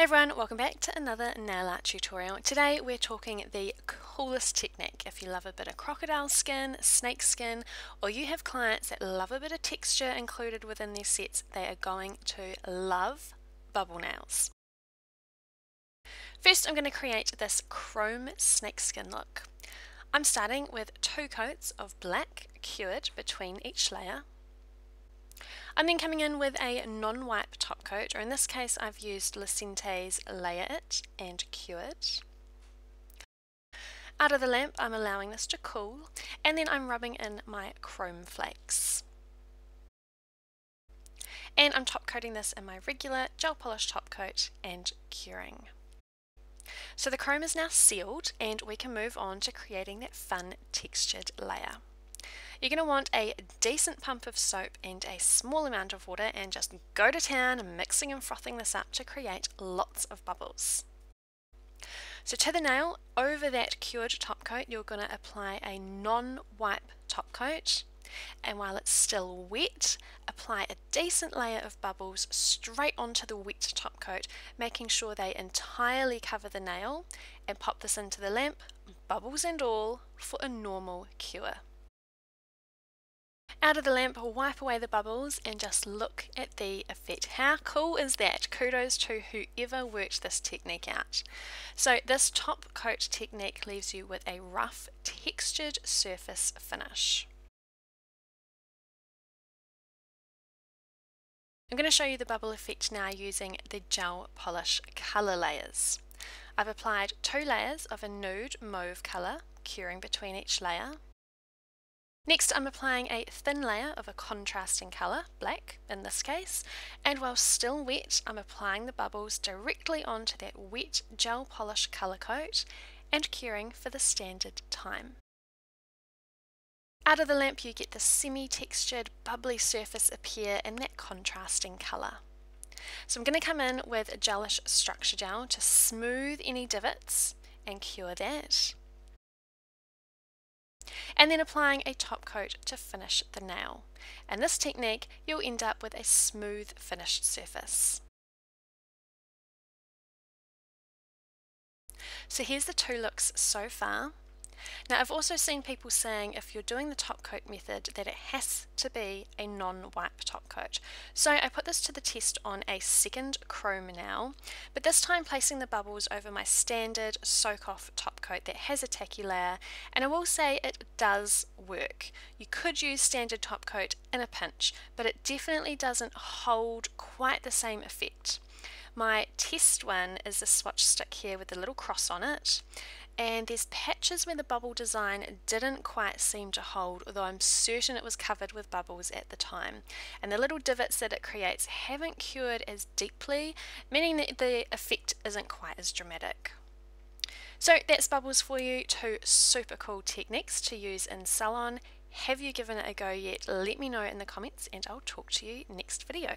Hey everyone, welcome back to another nail art tutorial. Today we're talking the coolest technique if you love a bit of crocodile skin, snake skin, or you have clients that love a bit of texture included within their sets, they are going to love bubble nails. First I'm going to create this chrome snake skin look. I'm starting with two coats of black cured between each layer I'm then coming in with a non-wipe top coat, or in this case I've used Lecente's Layer It and Cure It. Out of the lamp I'm allowing this to cool, and then I'm rubbing in my chrome flakes. And I'm top coating this in my regular gel polish top coat and curing. So the chrome is now sealed and we can move on to creating that fun textured layer. You're going to want a decent pump of soap and a small amount of water and just go to town mixing and frothing this up to create lots of bubbles. So to the nail, over that cured top coat, you're going to apply a non-wipe top coat. And while it's still wet, apply a decent layer of bubbles straight onto the wet top coat, making sure they entirely cover the nail, and pop this into the lamp, bubbles and all, for a normal cure. Out of the lamp, wipe away the bubbles and just look at the effect. How cool is that? Kudos to whoever worked this technique out. So this top coat technique leaves you with a rough textured surface finish. I'm going to show you the bubble effect now using the gel polish colour layers. I've applied two layers of a nude mauve colour, curing between each layer. Next I'm applying a thin layer of a contrasting colour, black in this case, and while still wet I'm applying the bubbles directly onto that wet gel polish colour coat and curing for the standard time. Out of the lamp you get the semi-textured bubbly surface appear in that contrasting colour. So I'm going to come in with a Gelish Structure Gel to smooth any divots and cure that and then applying a top coat to finish the nail. And this technique, you'll end up with a smooth finished surface. So here's the two looks so far. Now I've also seen people saying if you're doing the top coat method that it has to be a non-wipe top coat. So I put this to the test on a second chrome now, but this time placing the bubbles over my standard soak off top coat that has a tacky layer and I will say it does work. You could use standard top coat in a pinch but it definitely doesn't hold quite the same effect. My test one is the swatch stick here with the little cross on it and there's patches where the bubble design didn't quite seem to hold although I'm certain it was covered with bubbles at the time and the little divots that it creates haven't cured as deeply meaning that the effect isn't quite as dramatic. So that's bubbles for you, two super cool techniques to use in salon. Have you given it a go yet? Let me know in the comments and I'll talk to you next video.